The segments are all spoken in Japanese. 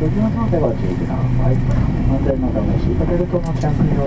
路上走行は注意なさい。安全のためシートベルトの着用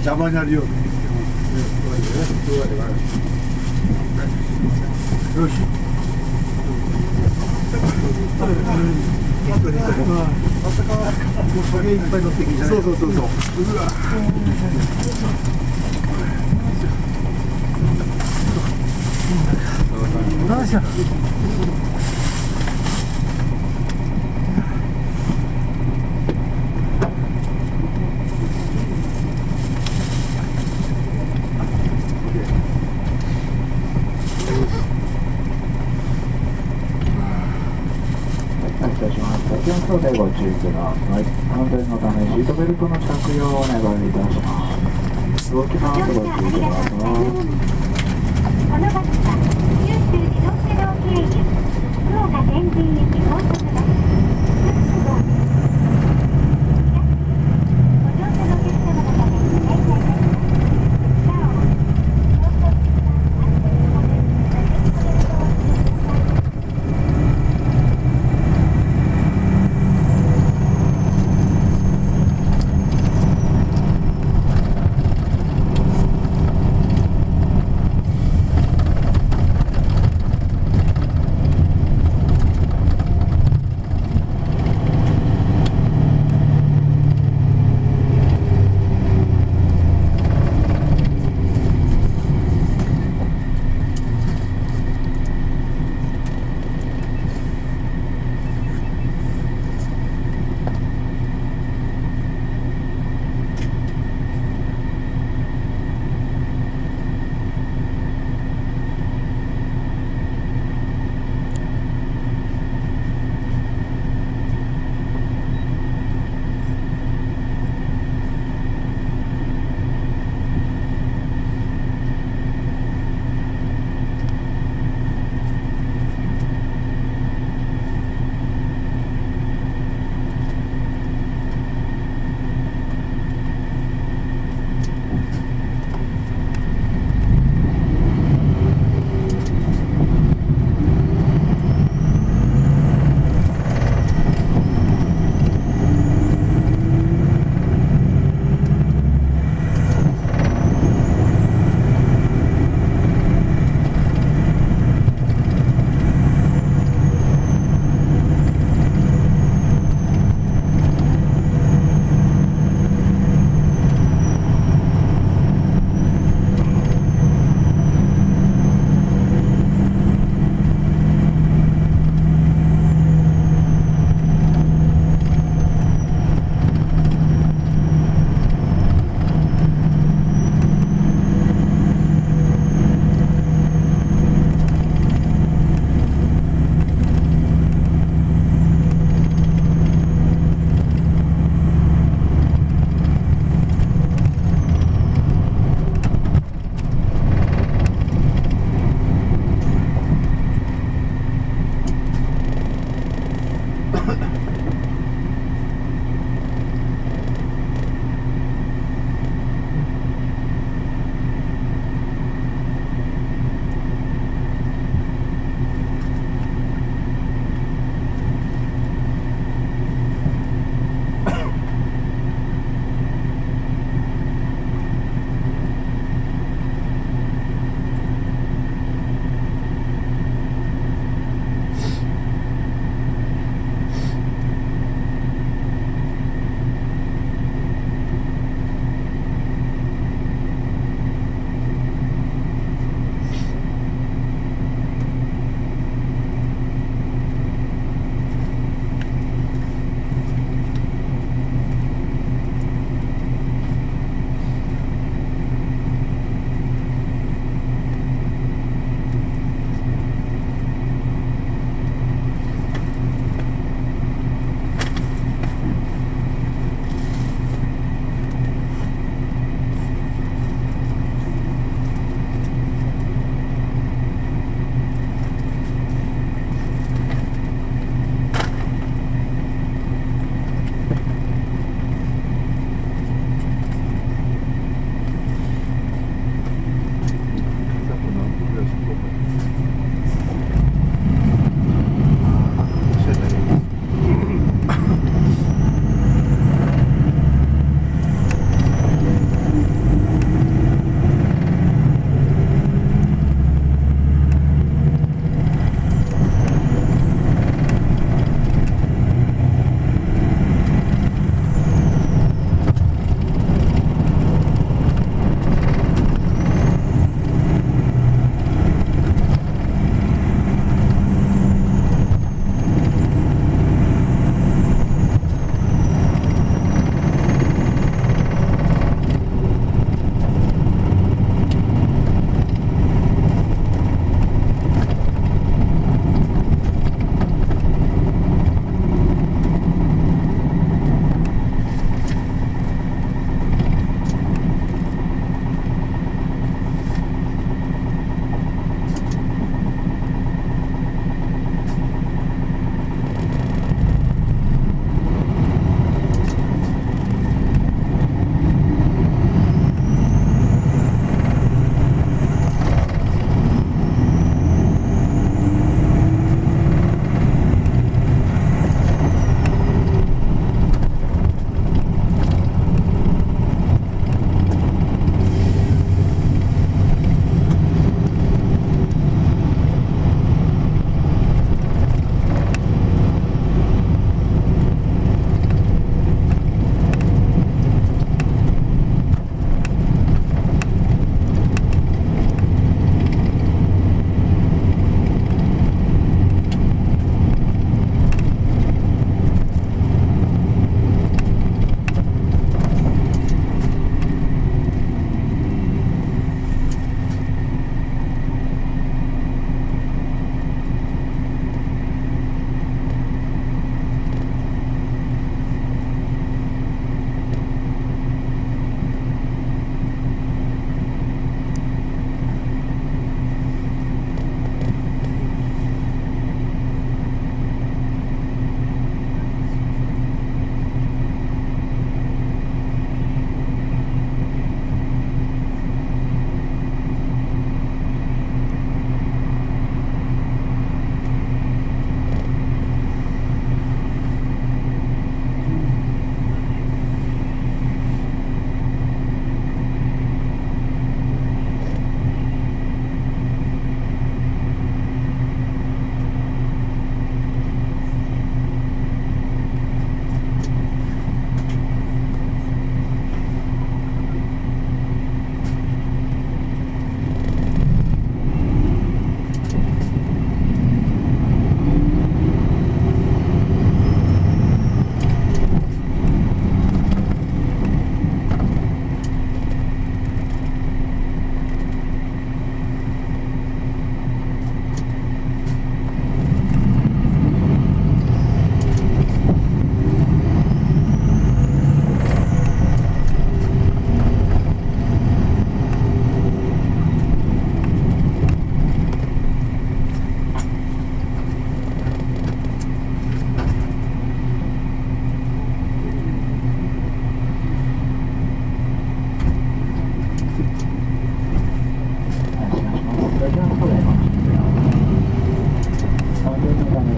邪魔になるよ。ね、よし。あとであったかもうそれいっぱい乗ってきてそうそうそうそう。うわ。よいしょ。発車しました。先ほどでご注意ください。安全のためシートベルトの着用をお願いいたします。動きます。ご注意ください。このバスは九州自動車道経由福岡天神行き高速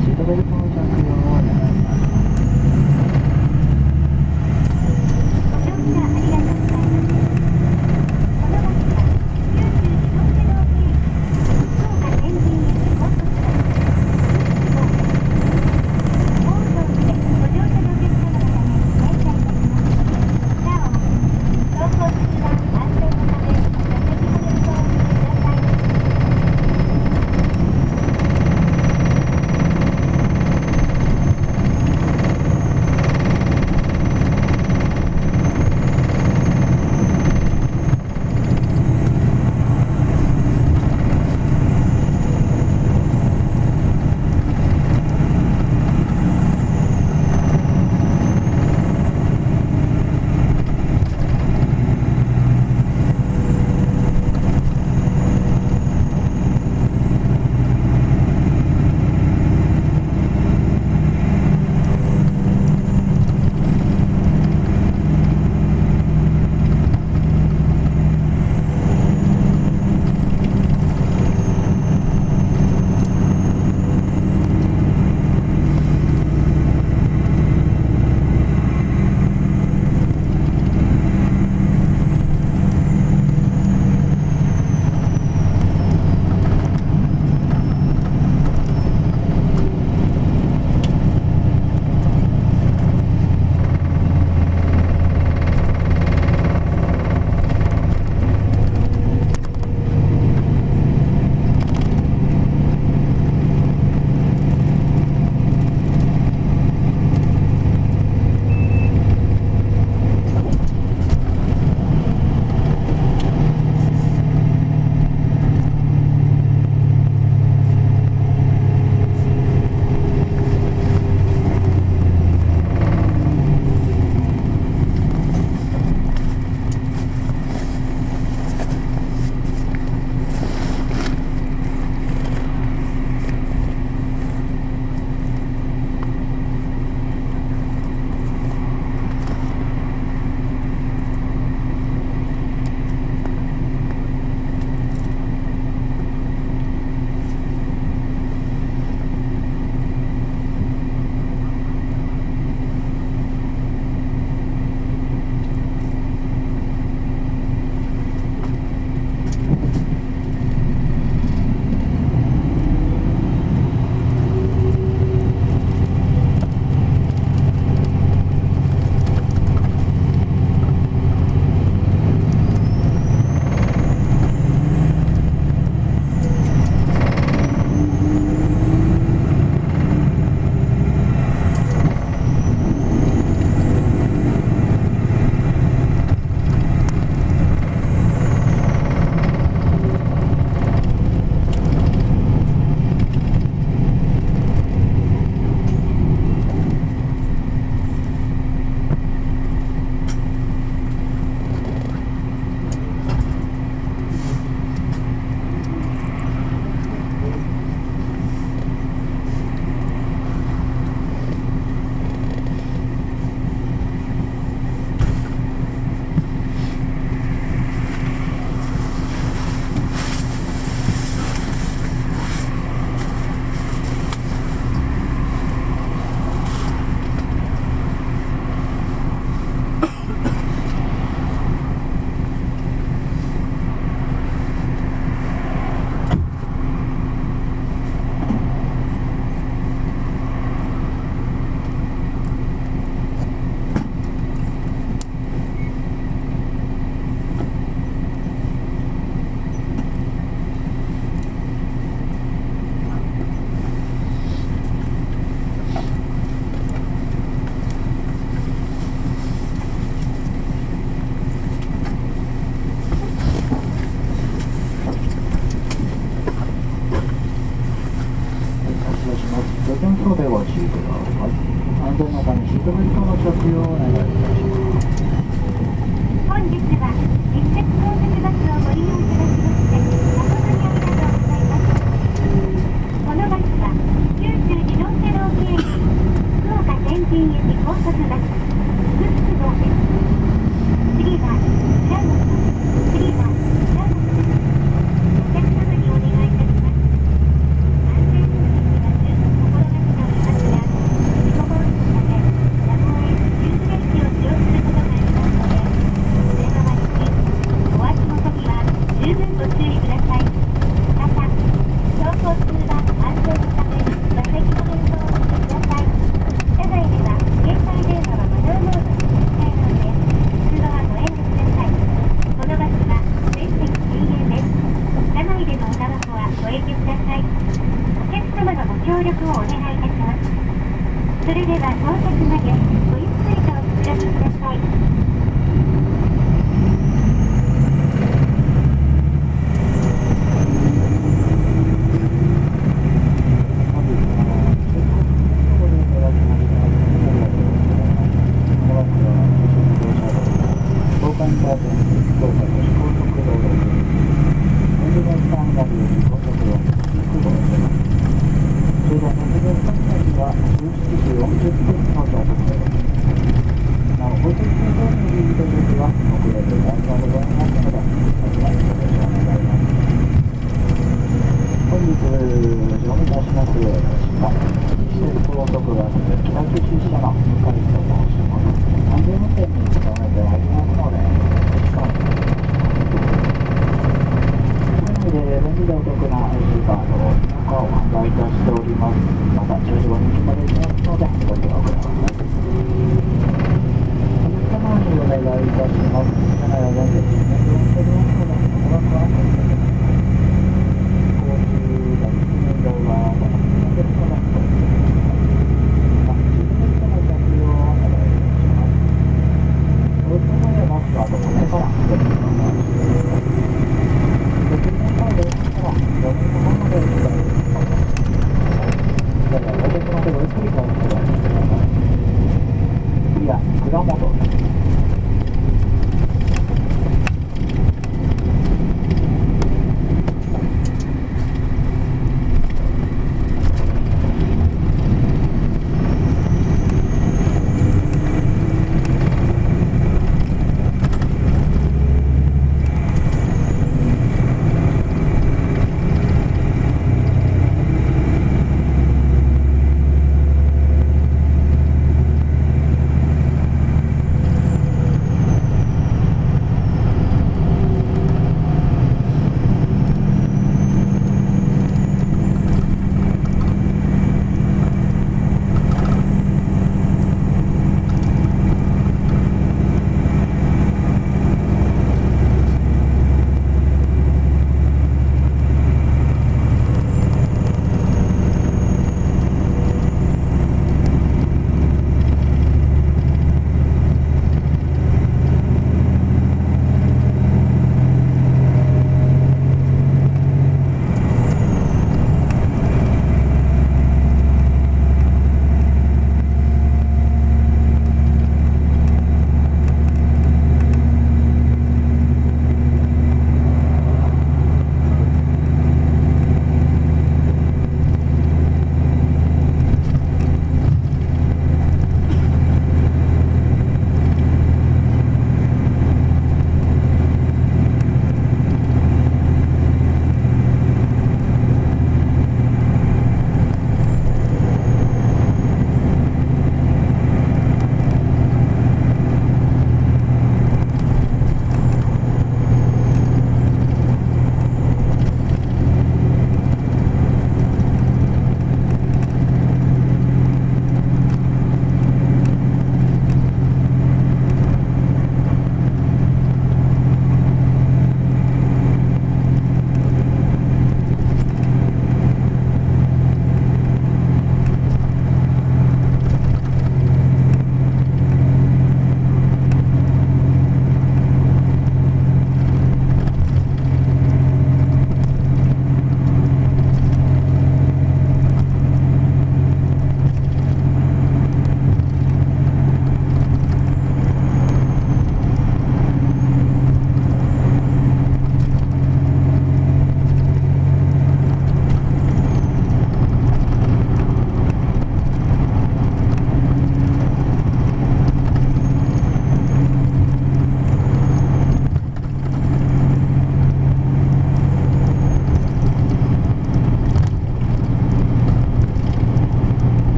Sudah 下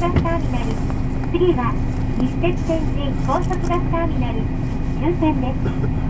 バスターミナル。次は西鉄線線高速バスターミナル。終点です。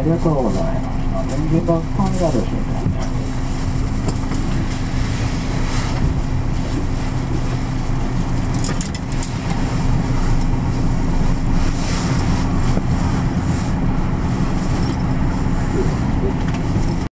ありがとうございます。電源バックになるしょう。